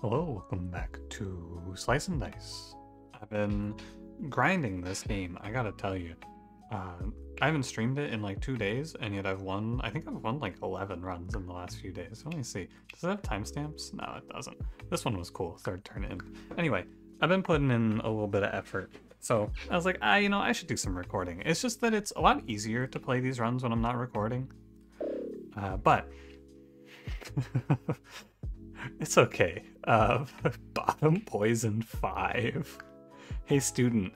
Hello, welcome back to Slice and Dice. I've been grinding this game, I gotta tell you. Uh, I haven't streamed it in like two days, and yet I've won, I think I've won like 11 runs in the last few days. Let me see. Does it have timestamps? No, it doesn't. This one was cool, third turn in. Anyway, I've been putting in a little bit of effort. So I was like, ah, you know, I should do some recording. It's just that it's a lot easier to play these runs when I'm not recording. Uh, but it's okay. Uh, bottom poison five. Hey student,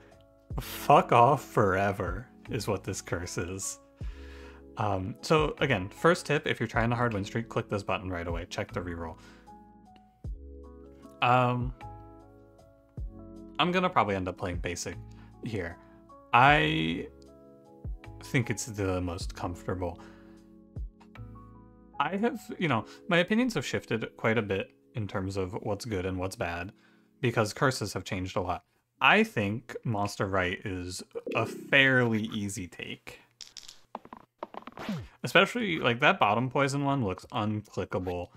fuck off forever is what this curse is. Um, so again, first tip, if you're trying to hard win streak, click this button right away. Check the reroll. Um, I'm gonna probably end up playing basic here. I think it's the most comfortable. I have, you know, my opinions have shifted quite a bit in terms of what's good and what's bad because curses have changed a lot. I think Monster Right is a fairly easy take. Especially, like, that bottom poison one looks unclickable.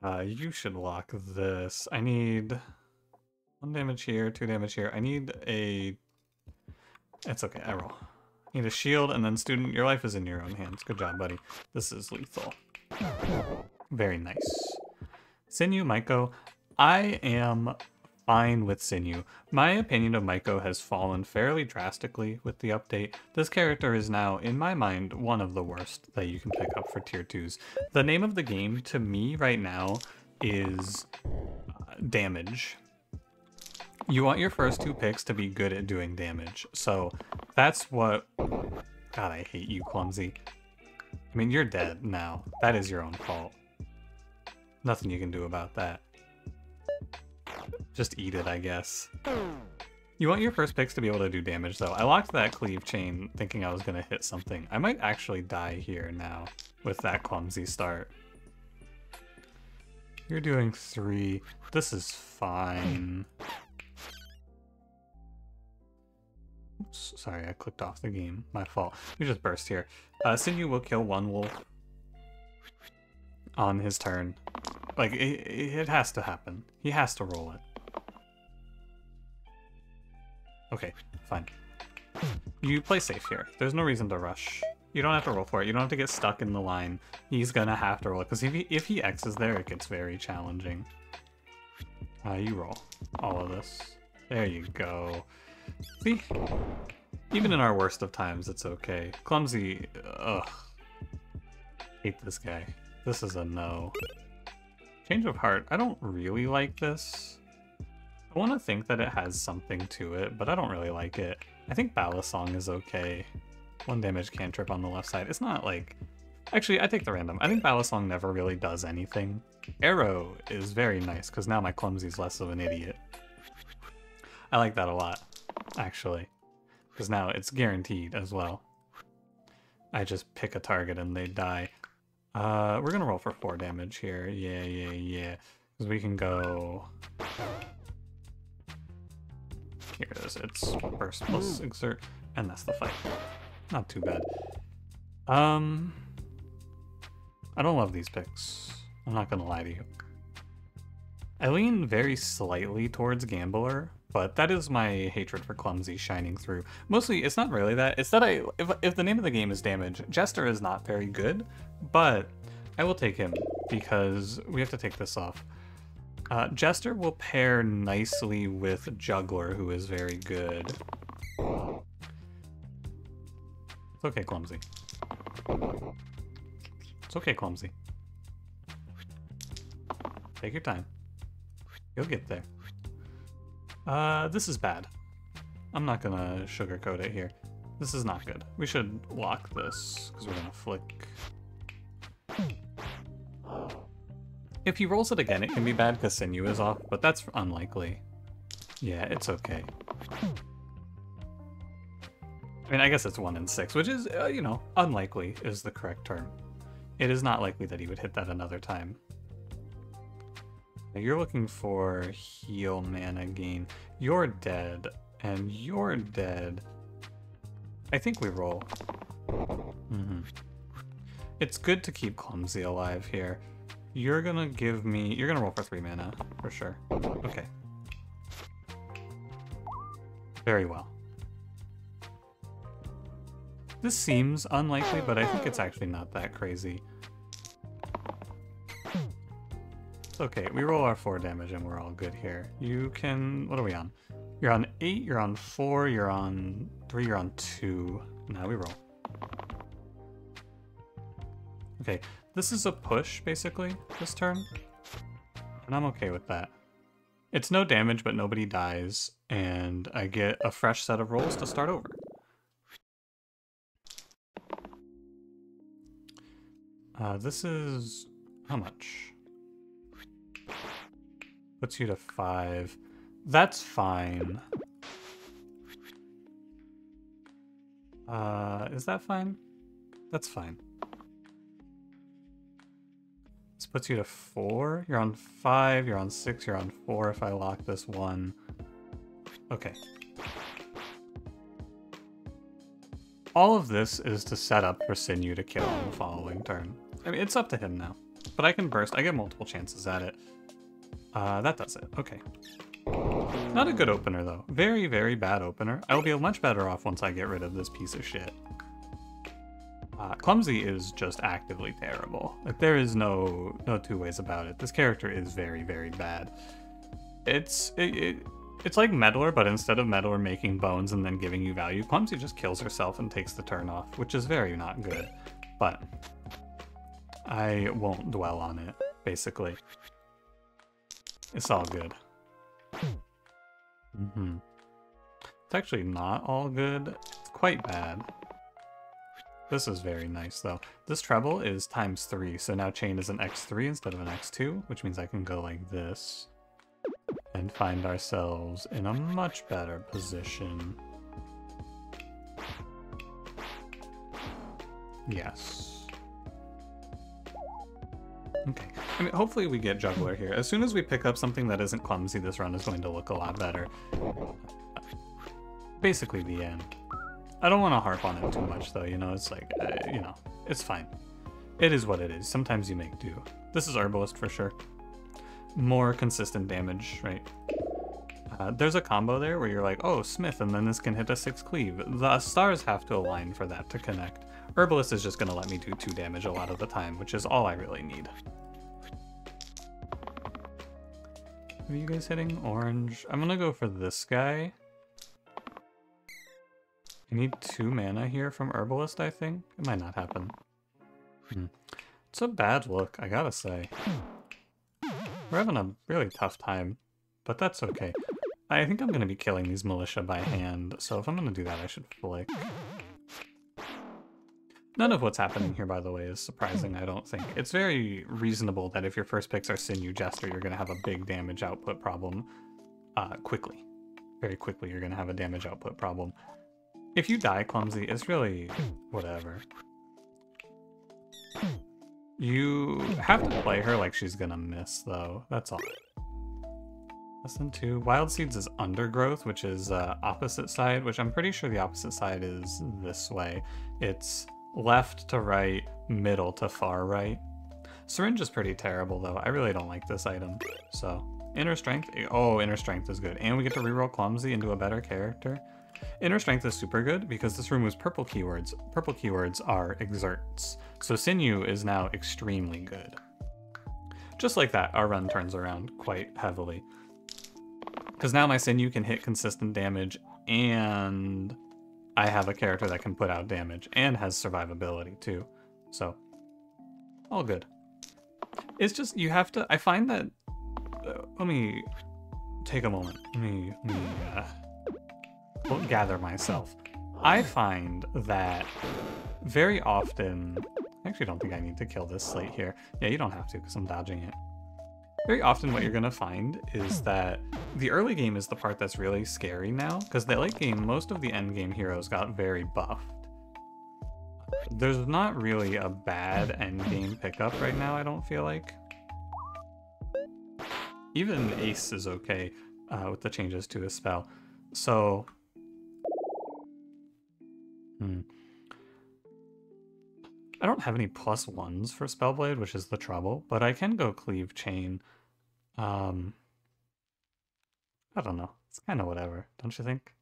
Uh, you should lock this. I need one damage here, two damage here. I need a... It's okay, I roll. Need a shield, and then student, your life is in your own hands. Good job, buddy. This is lethal. Very nice. Sinew, Maiko. I am fine with Sinew. My opinion of Maiko has fallen fairly drastically with the update. This character is now, in my mind, one of the worst that you can pick up for tier 2s. The name of the game, to me right now, is uh, damage. You want your first two picks to be good at doing damage. So that's what... God, I hate you, Clumsy. I mean, you're dead now. That is your own fault. Nothing you can do about that. Just eat it, I guess. You want your first picks to be able to do damage, though. I locked that cleave chain thinking I was going to hit something. I might actually die here now with that clumsy start. You're doing three. This is fine. Sorry, I clicked off the game. My fault. We just burst here. Uh, Sinew will kill one wolf on his turn. Like, it, it has to happen. He has to roll it. Okay, fine. You play safe here. There's no reason to rush. You don't have to roll for it. You don't have to get stuck in the line. He's gonna have to roll it, because if he, if he X's there, it gets very challenging. Uh, you roll all of this. There you go. See? Even in our worst of times, it's okay. Clumsy, ugh. Hate this guy. This is a no. Change of heart. I don't really like this. I want to think that it has something to it, but I don't really like it. I think Balisong is okay. One damage cantrip on the left side. It's not like... Actually, I take the random. I think Balisong never really does anything. Arrow is very nice, because now my Clumsy's less of an idiot. I like that a lot, actually. Because now it's guaranteed as well. I just pick a target and they die. Uh, we're gonna roll for four damage here. Yeah, yeah, yeah. Because we can go... Here it is. It's burst plus exert, and that's the fight. Not too bad. Um, I don't love these picks. I'm not gonna lie to you. I lean very slightly towards Gambler, but that is my hatred for Clumsy shining through. Mostly, it's not really that. It's that I, if, if the name of the game is damage, Jester is not very good, but I will take him because we have to take this off. Uh, Jester will pair nicely with Juggler, who is very good. It's okay, Clumsy. It's okay, Clumsy. Take your time. You'll get there. Uh, this is bad. I'm not gonna sugarcoat it here. This is not good. We should lock this, because we're gonna flick If he rolls it again, it can be bad because Sinew is off, but that's unlikely. Yeah, it's okay. I mean, I guess it's 1 in 6, which is, uh, you know, unlikely is the correct term. It is not likely that he would hit that another time. Now you're looking for heal mana gain. You're dead, and you're dead. I think we roll. Mm -hmm. It's good to keep Clumsy alive here. You're gonna give me... You're gonna roll for three mana, for sure. Okay. Very well. This seems unlikely, but I think it's actually not that crazy. It's okay. We roll our four damage and we're all good here. You can... What are we on? You're on eight, you're on four, you're on three, you're on two. Now we roll. Okay, this is a push, basically, this turn. And I'm okay with that. It's no damage, but nobody dies, and I get a fresh set of rolls to start over. Uh, this is... how much? Puts you to five. That's fine. Uh, is that fine? That's fine. This puts you to four. You're on five, you're on six, you're on four if I lock this one. Okay. All of this is to set up for Sinew to kill on the following turn. I mean, it's up to him now. But I can burst. I get multiple chances at it. Uh, that does it. Okay. Not a good opener, though. Very, very bad opener. I will be much better off once I get rid of this piece of shit. Uh, Clumsy is just actively terrible. Like, there is no no two ways about it. This character is very, very bad. It's it, it, it's like Meddler, but instead of Meddler making bones and then giving you value, Clumsy just kills herself and takes the turn off, which is very not good. But I won't dwell on it, basically. It's all good. Mm hmm It's actually not all good. It's quite bad. This is very nice, though. This treble is times 3, so now chain is an x3 instead of an x2, which means I can go like this and find ourselves in a much better position. Yes. Okay. I mean, hopefully we get Juggler here. As soon as we pick up something that isn't clumsy, this run is going to look a lot better. Basically the end. I don't want to harp on it too much, though, you know? It's like, uh, you know, it's fine. It is what it is. Sometimes you make do. This is Herbalist for sure. More consistent damage, right? Uh, there's a combo there where you're like, oh, Smith, and then this can hit a 6 cleave. The stars have to align for that to connect. Herbalist is just going to let me do 2 damage a lot of the time, which is all I really need. Are you guys hitting orange? I'm gonna go for this guy. I need two mana here from Herbalist, I think. It might not happen. Hmm. It's a bad look, I gotta say. We're having a really tough time, but that's okay. I think I'm gonna be killing these militia by hand, so if I'm gonna do that, I should flick. None of what's happening here, by the way, is surprising, I don't think. It's very reasonable that if your first picks are Sinew Jester, you're going to have a big damage output problem uh, quickly. Very quickly, you're going to have a damage output problem. If you die Clumsy, it's really whatever. You have to play her like she's going to miss, though. That's all. Listen two. Wild Seeds is Undergrowth, which is uh, opposite side, which I'm pretty sure the opposite side is this way. It's left to right, middle to far right. Syringe is pretty terrible though. I really don't like this item. So inner strength, oh, inner strength is good. And we get to reroll clumsy into a better character. Inner strength is super good because this room was purple keywords. Purple keywords are exerts. So sinew is now extremely good. Just like that, our run turns around quite heavily. Because now my sinew can hit consistent damage and I have a character that can put out damage and has survivability too. So, all good. It's just, you have to, I find that, uh, let me take a moment. Let me, let me uh, gather myself. I find that very often, I actually don't think I need to kill this slate here. Yeah, you don't have to because I'm dodging it. Very often what you're going to find is that the early game is the part that's really scary now, because the late game, most of the end game heroes got very buffed. There's not really a bad end game pickup right now, I don't feel like. Even Ace is okay uh, with the changes to his spell. So... Hmm. I don't have any plus ones for Spellblade, which is the trouble, but I can go Cleave Chain. Um, I don't know. It's kind of whatever, don't you think?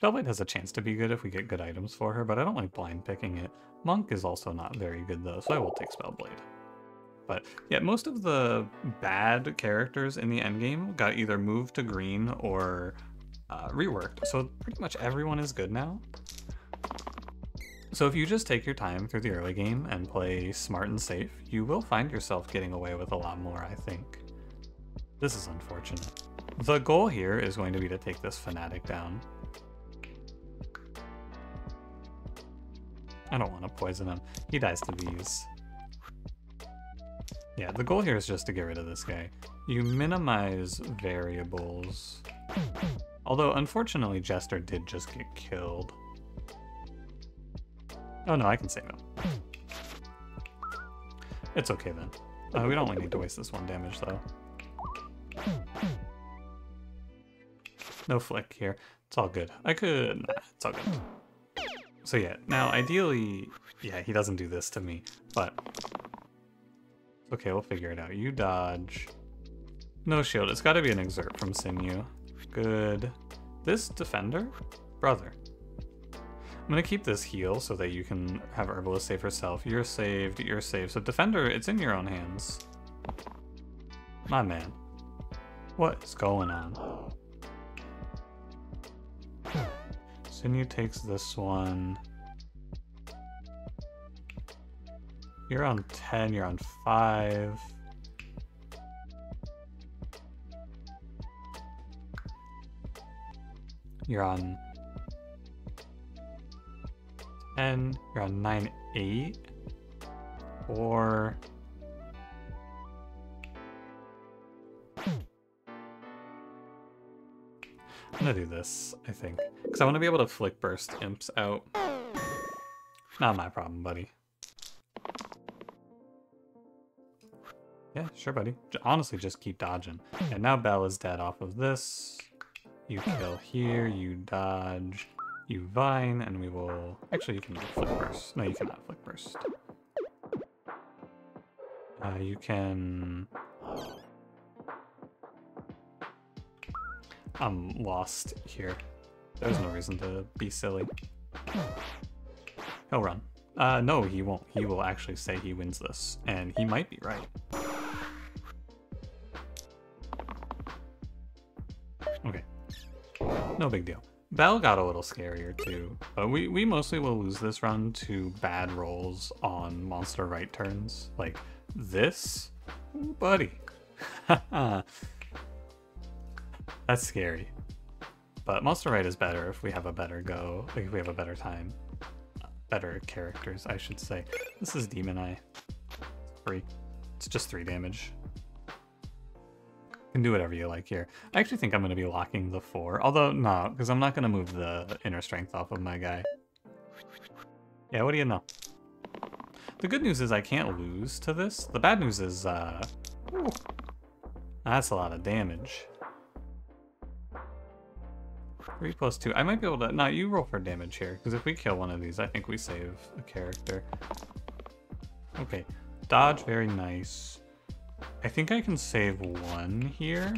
Spellblade has a chance to be good if we get good items for her, but I don't like blind picking it. Monk is also not very good though, so I will take Spellblade. But yeah, most of the bad characters in the endgame got either moved to green or uh, reworked, so pretty much everyone is good now. So if you just take your time through the early game and play smart and safe, you will find yourself getting away with a lot more, I think. This is unfortunate. The goal here is going to be to take this Fanatic down. I don't want to poison him. He dies to these. Yeah, the goal here is just to get rid of this guy. You minimize variables. Although, unfortunately, Jester did just get killed. Oh no, I can save him. It's okay then. Uh, we don't really need to waste this one damage though. No flick here. It's all good. I could... Nah, it's all good. So yeah, now ideally... Yeah, he doesn't do this to me, but... Okay, we'll figure it out. You dodge. No shield. It's got to be an exert from Sinew. Good. This defender? Brother. I'm gonna keep this heal so that you can have Herbalist save herself. You're saved, you're saved. So Defender, it's in your own hands. My man. What is going on? Sinew takes this one. You're on 10, you're on 5. You're on 10, you're on 9, 8. Or... I'm gonna do this, I think. Because I want to be able to flick burst imps out. Not my problem, buddy. Yeah, sure, buddy. Honestly, just keep dodging. And now Bell is dead off of this. You kill here, you dodge. You vine, and we will... Actually, you can flick burst. No, you cannot flick burst. Uh, you can... I'm lost here. There's no reason to be silly. He'll run. Uh, no, he won't. He will actually say he wins this, and he might be right. Okay. No big deal. Bell got a little scarier too, but we, we mostly will lose this run to bad rolls on monster right turns. Like this? Ooh, buddy. That's scary. But monster right is better if we have a better go, like if we have a better time. Better characters, I should say. This is Demon Eye. Three. It's just three damage can do whatever you like here. I actually think I'm going to be locking the four. Although, no, because I'm not going to move the inner strength off of my guy. Yeah, what do you know? The good news is I can't lose to this. The bad news is, uh... That's a lot of damage. 3 plus 2. I might be able to... No, you roll for damage here. Because if we kill one of these, I think we save a character. Okay. Dodge, very nice. I think I can save one here.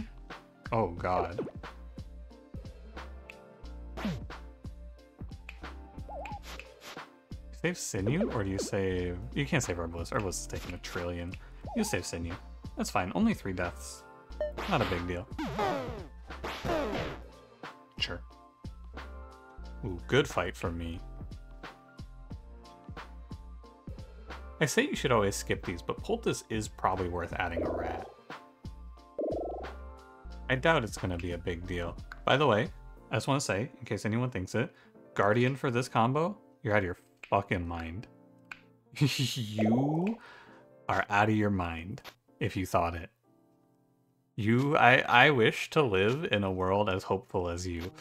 Oh god. Save Sinew, or do you save... You can't save Herbalist. Herbalist is taking a trillion. You save Sinew. That's fine. Only three deaths. Not a big deal. Sure. Ooh, good fight for me. I say you should always skip these, but Poultice is probably worth adding a rat. I doubt it's going to be a big deal. By the way, I just want to say, in case anyone thinks it, Guardian for this combo, you're out of your fucking mind. you are out of your mind if you thought it. You, I, I wish to live in a world as hopeful as you.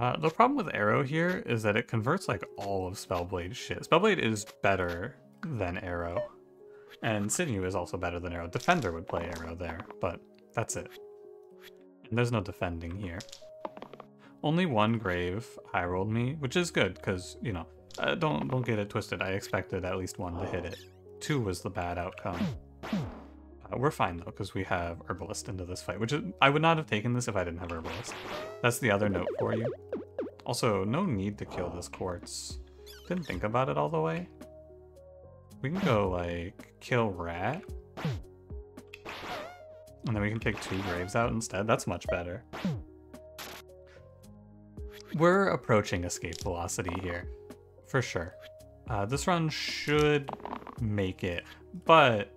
Uh, the problem with Arrow here is that it converts like all of Spellblade shit. Spellblade is better than Arrow. And Sinew is also better than Arrow. Defender would play Arrow there, but that's it. And there's no defending here. Only one grave high rolled me, which is good, because, you know, Uh, don't don't get it twisted. I expected at least one to hit it. Two was the bad outcome. Uh, we're fine though, because we have Herbalist into this fight, which is, I would not have taken this if I didn't have Herbalist. That's the other note for you. Also, no need to kill this Quartz. Didn't think about it all the way. We can go, like, kill Rat. And then we can take two Graves out instead. That's much better. We're approaching escape velocity here, for sure. Uh, this run should make it, but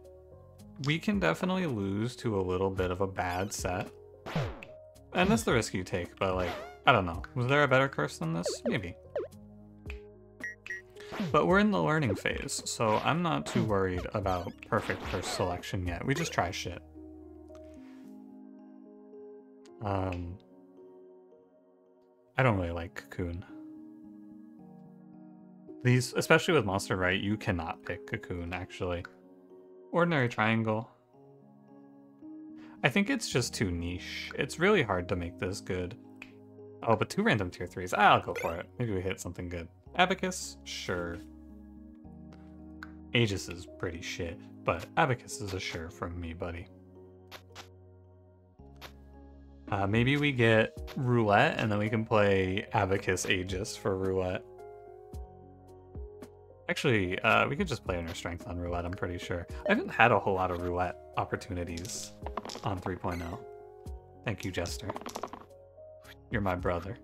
we can definitely lose to a little bit of a bad set. And that's the risk you take, but like, I don't know. Was there a better curse than this? Maybe. But we're in the learning phase, so I'm not too worried about perfect curse selection yet. We just try shit. Um, I don't really like Cocoon. These, especially with Monster Right, you cannot pick Cocoon, actually. Ordinary Triangle. I think it's just too niche. It's really hard to make this good. Oh, but two random tier threes. I'll go for it. Maybe we hit something good. Abacus? Sure. Aegis is pretty shit, but Abacus is a sure from me, buddy. Uh, maybe we get Roulette, and then we can play Abacus Aegis for Roulette. Actually, uh, we could just play Inner Strength on Roulette, I'm pretty sure. I haven't had a whole lot of Roulette opportunities on 3.0. Thank you, Jester. You're my brother.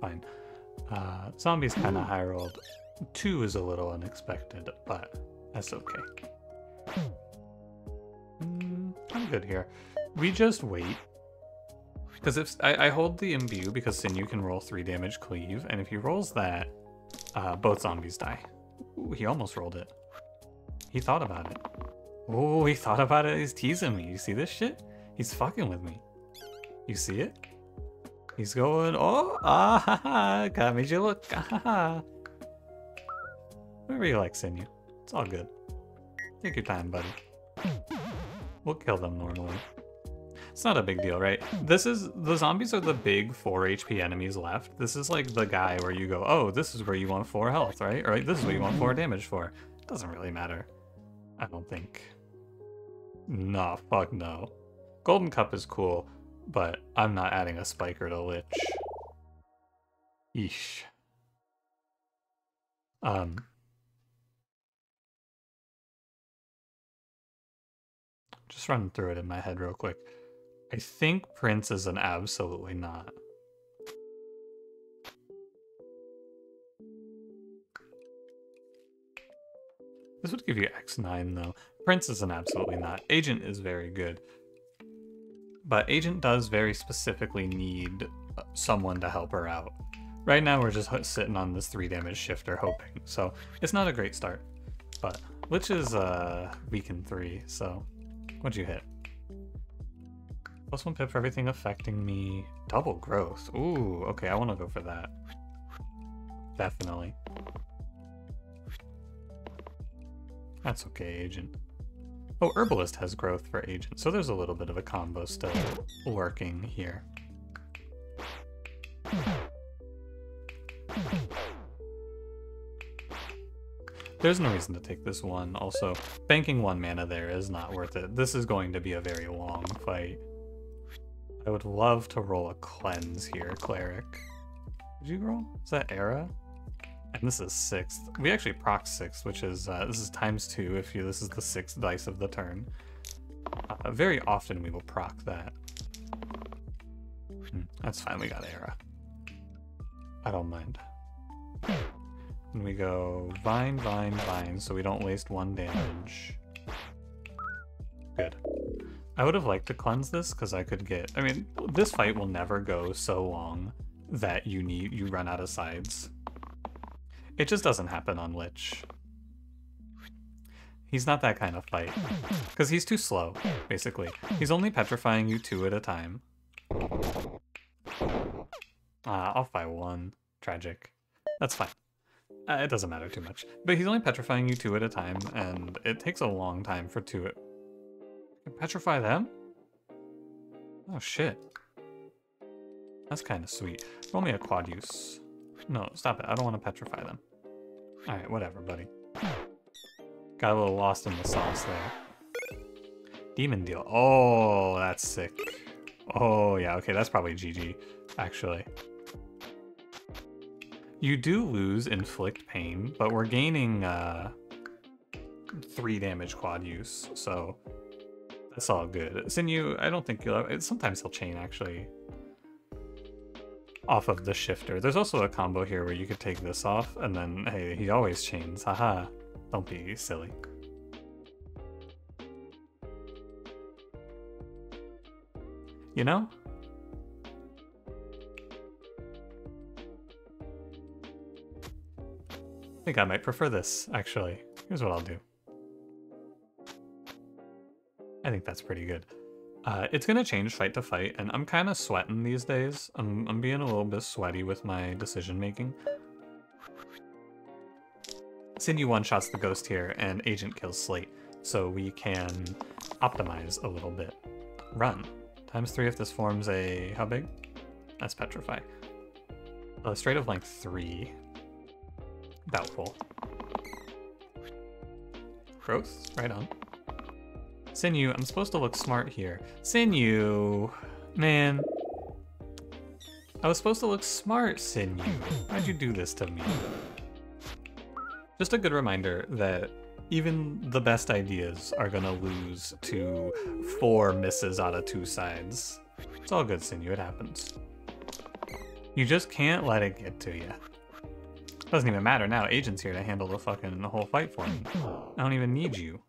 Fine. Uh, zombies kind of high rolled. Two is a little unexpected, but that's okay. Mm, I'm good here. We just wait because if I, I, hold the imbue because Sinew can roll three damage cleave, and if he rolls that, uh, both zombies die. Ooh, he almost rolled it. He thought about it. Oh, he thought about it. He's teasing me. You see this shit? He's fucking with me. You see it? He's going, oh, ah, ha, ha, God made you look, ah, ha, ha. Whatever you like, Sinew. It's all good. Take your time, buddy. We'll kill them normally. It's not a big deal, right? This is, the zombies are the big 4 HP enemies left. This is like the guy where you go, oh, this is where you want 4 health, right? Or this is what you want 4 damage for. It doesn't really matter. I don't think. Nah, fuck no. Golden Cup is cool, but I'm not adding a spiker to Lich. Eesh. Um, just running through it in my head real quick. I think Prince is an absolutely not. This would give you X9 though. Prince is an absolutely not. Agent is very good. But Agent does very specifically need uh, someone to help her out. Right now we're just sitting on this 3 damage shifter hoping, so it's not a great start. But Lich is uh, weaken 3, so what'd you hit? Plus one pip for everything affecting me. Double growth. Ooh, okay, I want to go for that. Definitely. That's okay, agent. Oh, Herbalist has growth for agent, so there's a little bit of a combo still working here. There's no reason to take this one. Also, banking one mana there is not worth it. This is going to be a very long fight. I would love to roll a cleanse here, cleric. Did you roll? Is that era? And this is sixth. We actually proc sixth, which is uh, this is times two. If you this is the sixth dice of the turn. Uh, very often we will proc that. Hmm, that's fine. We got era. I don't mind. And we go vine, vine, vine, so we don't waste one damage. Good. I would have liked to cleanse this because I could get. I mean, this fight will never go so long that you need you run out of sides. It just doesn't happen on Lich. He's not that kind of fight. Because he's too slow, basically. He's only petrifying you two at a time. Ah, off by one. Tragic. That's fine. Uh, it doesn't matter too much. But he's only petrifying you two at a time, and it takes a long time for two Petrify them? Oh shit. That's kind of sweet. Roll me a quad use. No, stop it. I don't want to petrify them. Alright, whatever, buddy. Got a little lost in the sauce there. Demon deal. Oh, that's sick. Oh, yeah, okay, that's probably GG, actually. You do lose inflict pain, but we're gaining uh, three damage quad use, so that's all good. Sinew, I don't think you'll. Sometimes he'll chain actually off of the shifter. There's also a combo here where you could take this off, and then hey, he always chains. Haha! Don't be silly. You know? I think I might prefer this, actually. Here's what I'll do. I think that's pretty good. Uh, it's gonna change fight to fight, and I'm kind of sweating these days. I'm, I'm being a little bit sweaty with my decision making. Sinew one-shots the ghost here, and Agent kills Slate, so we can optimize a little bit. Run. Times three if this forms a... how big? That's Petrify. Uh, straight of length three. Doubtful. Growth, right on. Sinew, I'm supposed to look smart here. Sinew, man. I was supposed to look smart, Sinew. Why'd you do this to me? Just a good reminder that even the best ideas are gonna lose to four misses out of two sides. It's all good, Sinew, it happens. You just can't let it get to you. Doesn't even matter now, Agent's here to handle the fucking the whole fight for me. I don't even need you.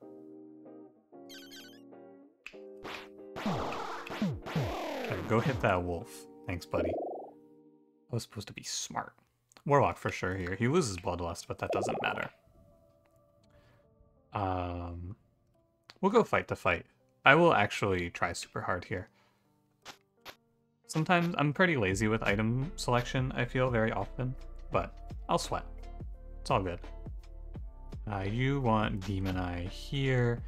Go hit that wolf. Thanks, buddy. I was supposed to be smart. Warlock for sure here. He loses Bloodlust, but that doesn't matter. Um, we'll go fight to fight. I will actually try super hard here. Sometimes I'm pretty lazy with item selection, I feel, very often, but I'll sweat. It's all good. Uh, you want Demon Eye here.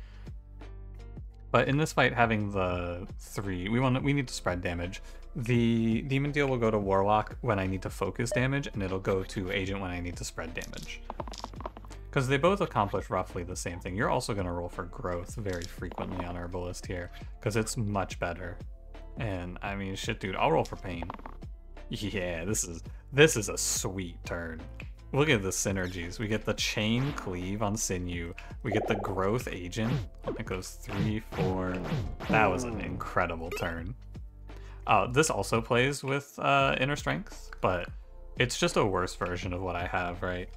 But in this fight, having the three, we want we need to spread damage. The Demon Deal will go to Warlock when I need to focus damage, and it'll go to Agent when I need to spread damage. Because they both accomplish roughly the same thing. You're also going to roll for growth very frequently on Herbalist here, because it's much better. And, I mean, shit, dude, I'll roll for pain. Yeah, this is this is a sweet turn. Look at the synergies. We get the chain cleave on Sinew. We get the growth agent. It goes three, four. That was an incredible turn. Uh, this also plays with uh, inner strength, but it's just a worse version of what I have, right?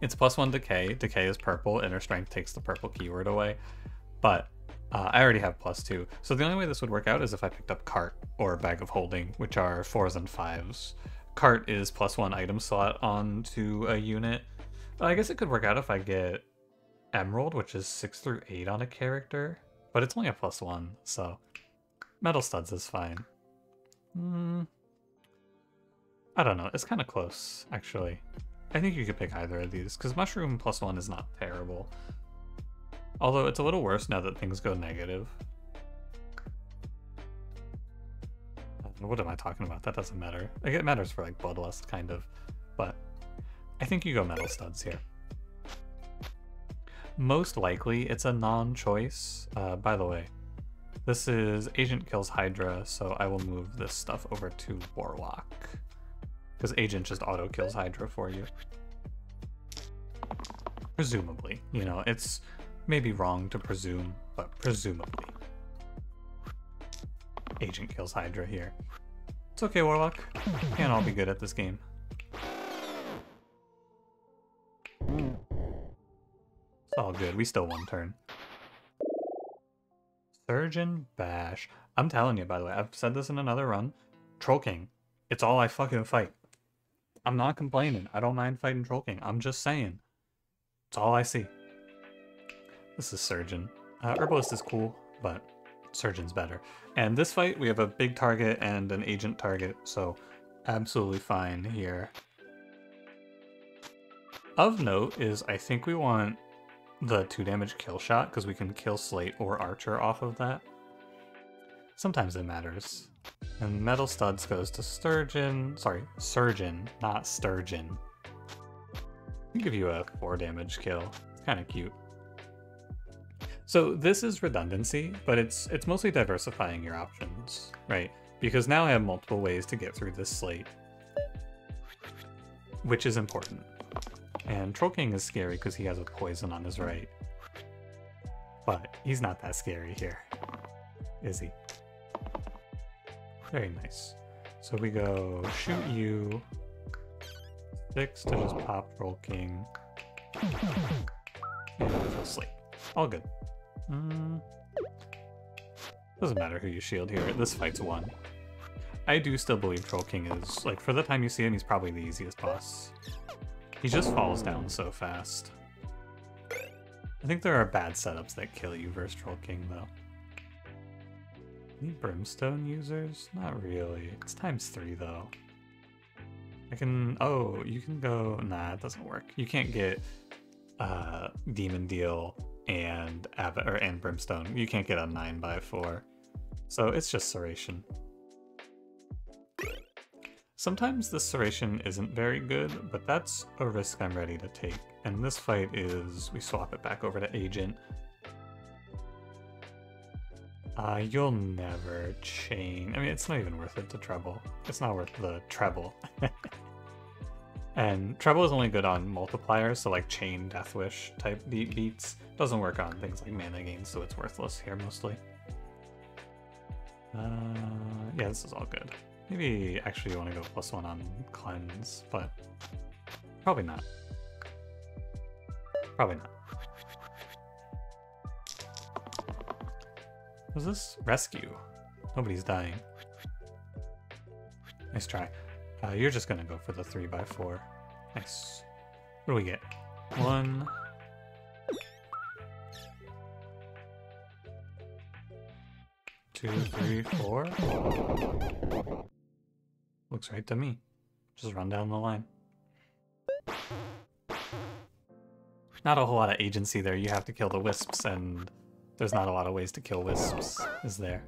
It's plus one decay. Decay is purple. Inner strength takes the purple keyword away. But uh, I already have plus two. So the only way this would work out is if I picked up cart or bag of holding, which are fours and fives. Cart is plus one item slot onto a unit. I guess it could work out if I get Emerald, which is six through eight on a character, but it's only a plus one, so Metal Studs is fine. Hmm. I don't know. It's kind of close, actually. I think you could pick either of these, because Mushroom plus one is not terrible. Although it's a little worse now that things go negative. What am I talking about? That doesn't matter. It matters for like Bloodlust, kind of. But I think you go Metal Studs here. Most likely it's a non-choice. Uh, by the way, this is Agent kills Hydra, so I will move this stuff over to Warlock. Because Agent just auto-kills Hydra for you. Presumably. You know, it's maybe wrong to presume, but presumably. Agent kills Hydra here. It's okay, Warlock. Can't all be good at this game. It's all good. We still one turn. Surgeon Bash. I'm telling you, by the way, I've said this in another run. Troll King. It's all I fucking fight. I'm not complaining. I don't mind fighting Troll King. I'm just saying. It's all I see. This is Surgeon. Uh, Herbalist is cool, but Surgeon's better. And this fight, we have a big target and an agent target, so absolutely fine here. Of note is I think we want the 2 damage kill shot, because we can kill Slate or Archer off of that. Sometimes it matters. And Metal Studs goes to Sturgeon. Sorry, Surgeon, not Sturgeon. Give you a 4 damage kill. Kind of cute. So this is redundancy, but it's it's mostly diversifying your options, right? Because now I have multiple ways to get through this slate, which is important. And Troll King is scary because he has a poison on his right. But he's not that scary here, is he? Very nice. So we go shoot you. Six to just pop Troll King. And full slate. All good. Mm. Doesn't matter who you shield here. This fight's won. I do still believe Troll King is, like, for the time you see him, he's probably the easiest boss. He just falls down so fast. I think there are bad setups that kill you versus Troll King, though. Any Brimstone users? Not really. It's times three, though. I can... Oh, you can go... Nah, it doesn't work. You can't get uh, Demon Deal and Ab or and Brimstone. You can't get a 9 by 4 So it's just Serration. Sometimes the Serration isn't very good, but that's a risk I'm ready to take. And this fight is, we swap it back over to Agent. Uh, you'll never chain. I mean, it's not even worth it to treble. It's not worth the treble. and treble is only good on multipliers, so like chain, deathwish type beat beats. Doesn't work on things like mana gains, so it's worthless here mostly. Uh, yeah, this is all good. Maybe actually you want to go plus one on cleanse, but probably not. Probably not. Was this rescue? Nobody's dying. Nice try. Uh, you're just gonna go for the three by four. Nice. What do we get? One. Two, three, four. Looks right to me. Just run down the line. Not a whole lot of agency there. You have to kill the wisps, and there's not a lot of ways to kill wisps, is there?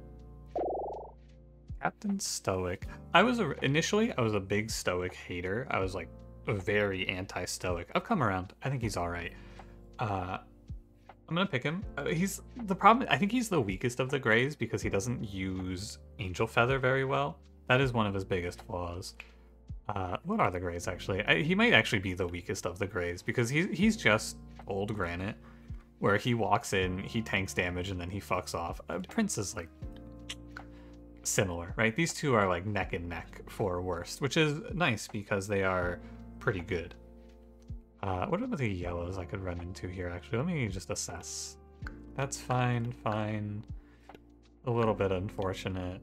Captain Stoic. I was a, initially I was a big Stoic hater. I was like very anti-Stoic. I've come around. I think he's all right. Uh, I'm gonna pick him. Uh, he's the problem. I think he's the weakest of the Greys because he doesn't use Angel Feather very well. That is one of his biggest flaws. Uh, what are the Greys, actually? I, he might actually be the weakest of the Greys, because he's, he's just old Granite, where he walks in, he tanks damage, and then he fucks off. Uh, Prince is, like, similar, right? These two are, like, neck and neck for worst, which is nice, because they are pretty good. Uh, what are the yellows I could run into here, actually? Let me just assess. That's fine, fine. A little bit unfortunate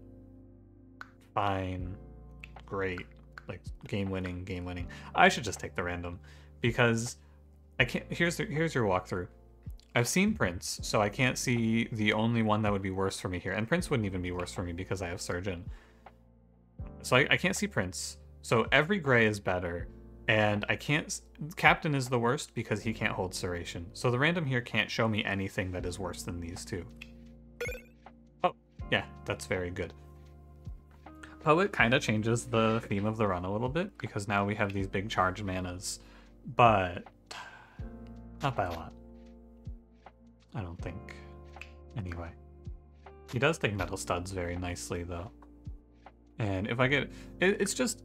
fine, great, like game winning, game winning. I should just take the random because I can't. Here's the, here's your walkthrough. I've seen Prince, so I can't see the only one that would be worse for me here. And Prince wouldn't even be worse for me because I have Surgeon. So I, I can't see Prince. So every gray is better. And I can't... Captain is the worst because he can't hold Serration. So the random here can't show me anything that is worse than these two. Oh, yeah, that's very good. Poet kind of changes the theme of the run a little bit because now we have these big charge manas, but not by a lot. I don't think. Anyway. He does take metal studs very nicely though. And if I get, it, it's just,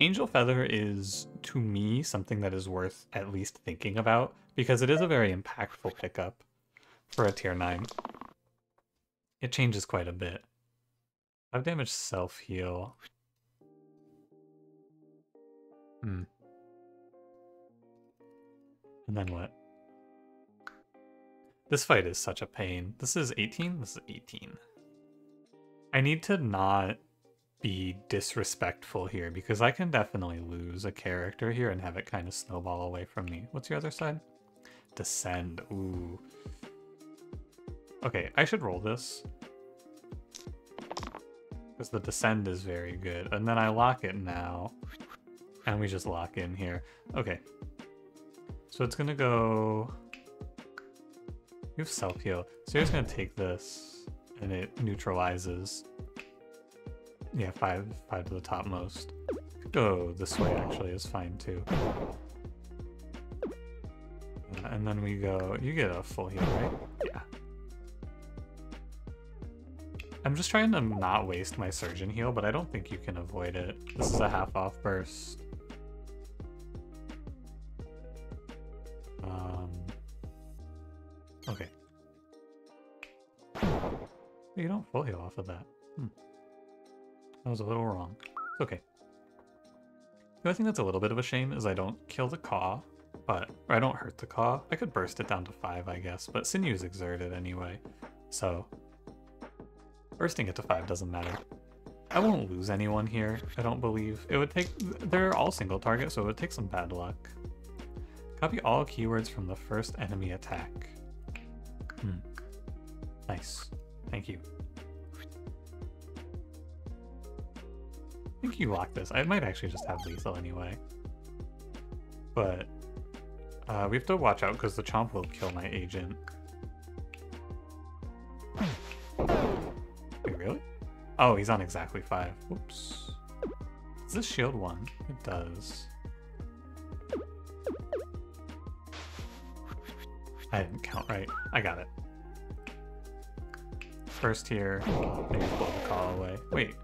Angel Feather is, to me, something that is worth at least thinking about because it is a very impactful pickup for a tier 9. It changes quite a bit. I've damaged self heal. Hmm. And then what? This fight is such a pain. This is 18? This is 18. I need to not be disrespectful here because I can definitely lose a character here and have it kind of snowball away from me. What's your other side? Descend. Ooh. Okay, I should roll this because the descend is very good. And then I lock it now, and we just lock in here. Okay. So it's gonna go... You have self-heal. So you're just gonna take this, and it neutralizes. Yeah, five five to the topmost. Go this way actually is fine too. Uh, and then we go. You get a full heal, right? Yeah. I'm just trying to not waste my surgeon heal, but I don't think you can avoid it. This is a half off burst. Um. Okay. You don't heal off of that. Hmm. That was a little wrong. Okay. The only thing that's a little bit of a shame is I don't kill the Caw, but I don't hurt the Caw. I could burst it down to five, I guess, but Sinew's exerted anyway. So bursting it to five doesn't matter. I won't lose anyone here, I don't believe. It would take they're all single target, so it would take some bad luck. Copy all keywords from the first enemy attack. Hmm. Nice. Thank you. I think you lock this. I might actually just have lethal anyway. But uh, we have to watch out because the chomp will kill my agent. Wait, really? Oh, he's on exactly five. Oops. Does this shield one? It does. I didn't count right. I got it. First here, maybe blow the Caw away. Wait.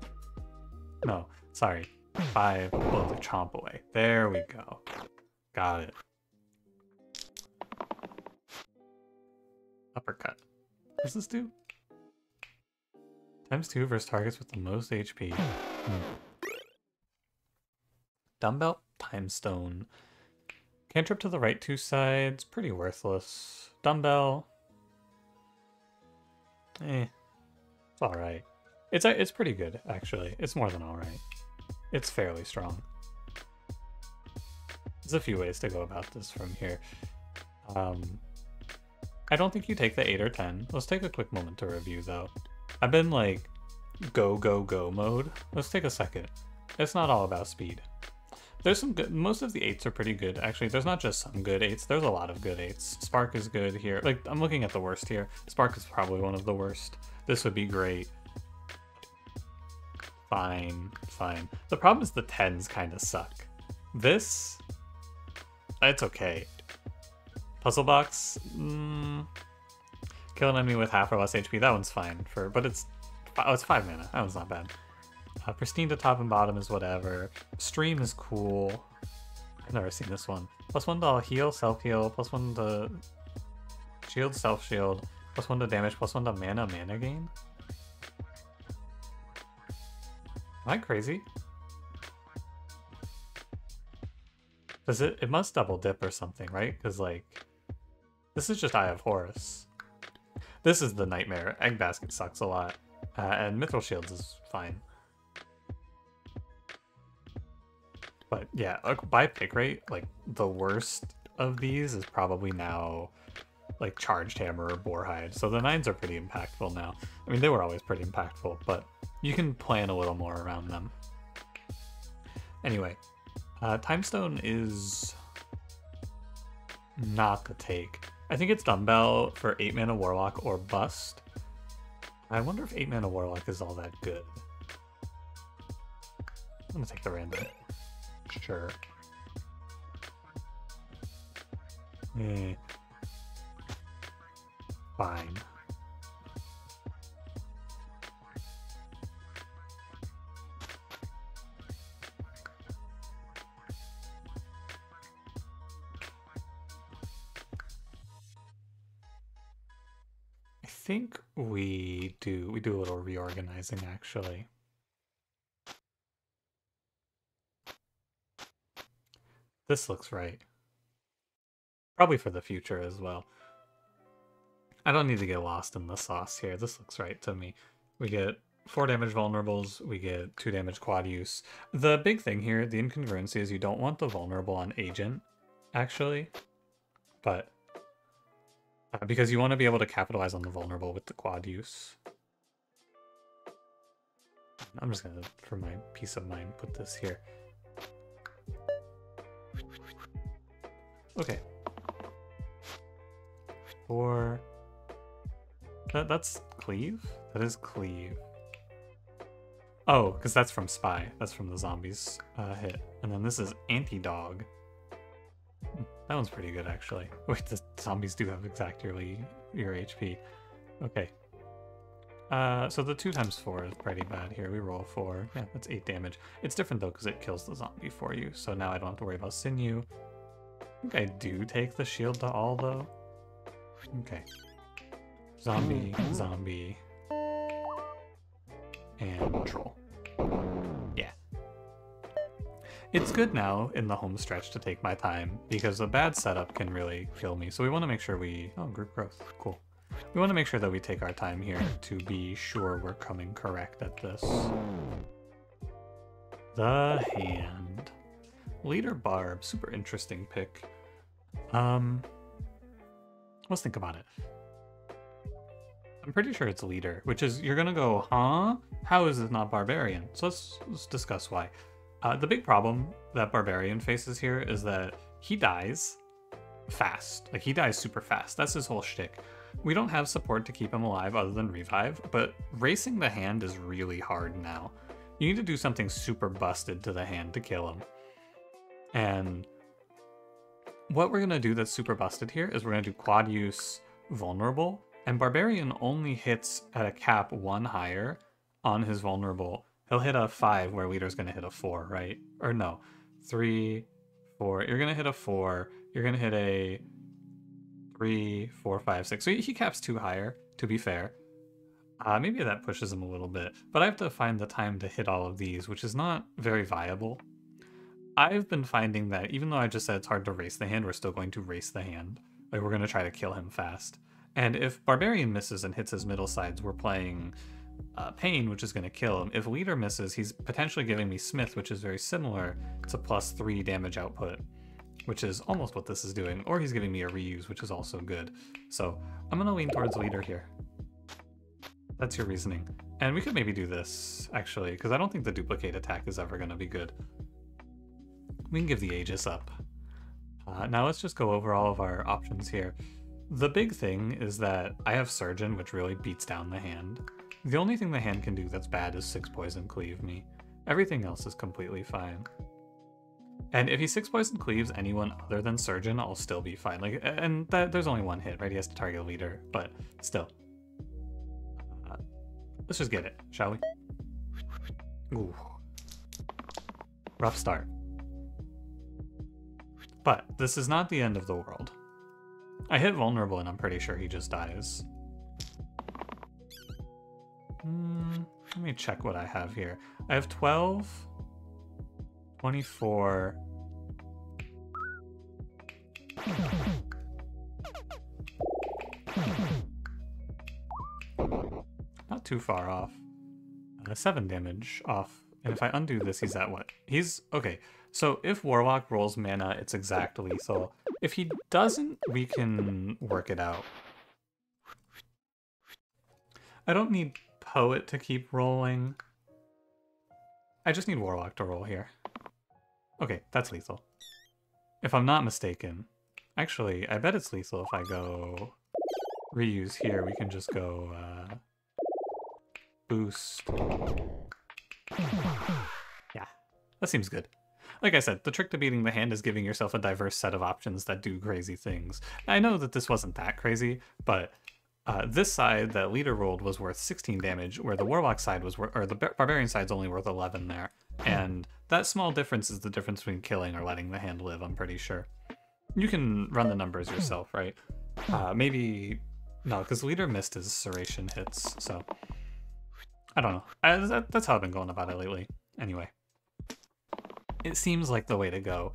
No, sorry. Five, blow the chomp away. There we go. Got it. Uppercut. What does this do? Times two versus targets with the most HP. Hmm. Dumbbell Time Stone. Cantrip to the right two sides, pretty worthless. Dumbbell. Eh. It's alright. It's, it's pretty good, actually. It's more than alright. It's fairly strong. There's a few ways to go about this from here. Um, I don't think you take the 8 or 10. Let's take a quick moment to review, though. I've been, like, go, go, go mode. Let's take a second. It's not all about speed. There's some good, most of the 8s are pretty good. Actually, there's not just some good 8s, there's a lot of good 8s. Spark is good here. Like, I'm looking at the worst here. Spark is probably one of the worst. This would be great. Fine, fine. The problem is the 10s kind of suck. This, it's okay. Puzzle box, mm, kill enemy with half or less HP. That one's fine for, but it's oh, it's five mana. That one's not bad. Uh, pristine to top and bottom is whatever. Stream is cool. I've never seen this one. Plus one to heal, self heal. Plus one to shield, self shield. Plus one to damage. Plus one to mana, mana gain. Am I crazy? Does it? It must double dip or something, right? Because like, this is just Eye of Horus. This is the nightmare. Egg Basket sucks a lot, uh, and Mithril Shields is fine. But yeah, like, by pick rate, like the worst of these is probably now like Charged Hammer or Boarhide. So the nines are pretty impactful now. I mean, they were always pretty impactful, but you can plan a little more around them. Anyway, uh, Timestone is not the take. I think it's Dumbbell for 8 mana Warlock or Bust. I wonder if 8 mana Warlock is all that good. I'm gonna take the random. Sure. Eh. Fine. I think we do we do a little reorganizing actually. This looks right. Probably for the future as well. I don't need to get lost in the sauce here. This looks right to me. We get 4 damage vulnerables, we get 2 damage quad use. The big thing here, the incongruency, is you don't want the vulnerable on agent, actually. But, uh, because you want to be able to capitalize on the vulnerable with the quad use. I'm just to, for my peace of mind, put this here. Okay. Four. That, that's cleave? That is cleave. Oh, because that's from Spy. That's from the zombies uh, hit. And then this is Anti-Dog. That one's pretty good, actually. Wait, the zombies do have exactly your HP. Okay. Uh, so the 2 times 4 is pretty bad here. We roll 4. Yeah, that's 8 damage. It's different, though, because it kills the zombie for you. So now I don't have to worry about Sinew. I think I do take the shield to all, though. Okay. Zombie, mm-hmm. zombie, and troll. Yeah. It's good now in the home stretch to take my time because a bad setup can really kill me. So we want to make sure we... Oh, group growth. Cool. We want to make sure that we take our time here to be sure we're coming correct at this. The hand. Leader Barb. Super interesting pick. Um, let's think about it. I'm pretty sure it's leader, which is you're gonna go, huh? How is this not barbarian? So let's, let's discuss why. Uh, the big problem that barbarian faces here is that he dies fast. Like he dies super fast. That's his whole shtick. We don't have support to keep him alive other than revive, but racing the hand is really hard now. You need to do something super busted to the hand to kill him. And what we're gonna do that's super busted here is we're gonna do quad use vulnerable and Barbarian only hits at a cap one higher on his vulnerable. He'll hit a five where Leader's gonna hit a four, right? Or no, three, four. You're gonna hit a four. You're gonna hit a three, four, five, six. So he caps two higher, to be fair. Uh, maybe that pushes him a little bit, but I have to find the time to hit all of these, which is not very viable. I've been finding that even though I just said it's hard to race the hand, we're still going to race the hand. Like, we're going to try to kill him fast. And if Barbarian misses and hits his middle sides, we're playing uh, Pain, which is going to kill him. If Leader misses, he's potentially giving me Smith, which is very similar to plus three damage output, which is almost what this is doing. Or he's giving me a reuse, which is also good. So I'm going to lean towards Leader here. That's your reasoning. And we could maybe do this, actually, because I don't think the duplicate attack is ever going to be good. We can give the Aegis up. Uh, now let's just go over all of our options here. The big thing is that I have Surgeon, which really beats down the hand. The only thing the hand can do that's bad is 6 poison cleave me. Everything else is completely fine. And if he 6 poison cleaves anyone other than Surgeon, I'll still be fine. Like, And that, there's only one hit, right? He has to target a leader, but still. Uh, let's just get it, shall we? Ooh. Rough start. But this is not the end of the world. I hit vulnerable and I'm pretty sure he just dies. Mm, let me check what I have here. I have 12, 24, not too far off. Uh, 7 damage off. And if I undo this, he's at what? He's... Okay, so if Warlock rolls mana, it's exact lethal. If he doesn't, we can work it out. I don't need Poet to keep rolling. I just need Warlock to roll here. Okay, that's lethal. If I'm not mistaken. Actually, I bet it's lethal if I go reuse here. We can just go uh, boost. Yeah, that seems good. Like I said, the trick to beating the hand is giving yourself a diverse set of options that do crazy things. I know that this wasn't that crazy, but uh, this side that leader rolled was worth 16 damage, where the warlock side was worth, or the barbarian side's only worth 11 there. And that small difference is the difference between killing or letting the hand live, I'm pretty sure. You can run the numbers yourself, right? Uh, maybe, no, because leader missed his serration hits, so. I don't know. I, that, that's how I've been going about it lately. Anyway it seems like the way to go.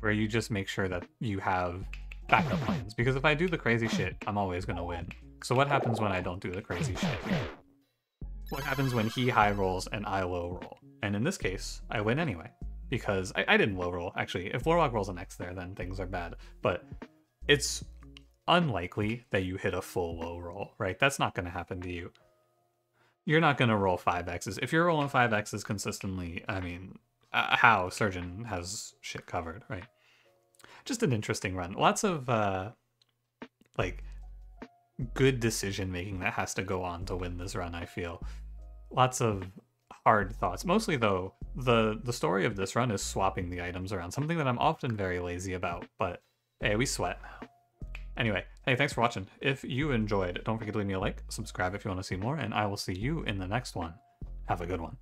Where you just make sure that you have backup plans. Because if I do the crazy shit, I'm always going to win. So what happens when I don't do the crazy shit? What happens when he high rolls and I low roll? And in this case, I win anyway. Because I, I didn't low roll, actually. If Warlock rolls an X there, then things are bad. But it's unlikely that you hit a full low roll, right? That's not going to happen to you you're not going to roll five X's. If you're rolling five X's consistently, I mean, uh, how Surgeon has shit covered, right? Just an interesting run. Lots of, uh, like, good decision making that has to go on to win this run, I feel. Lots of hard thoughts. Mostly though, the the story of this run is swapping the items around, something that I'm often very lazy about, but hey, we sweat. Anyway, hey, thanks for watching. If you enjoyed, don't forget to leave me a like, subscribe if you want to see more, and I will see you in the next one. Have a good one.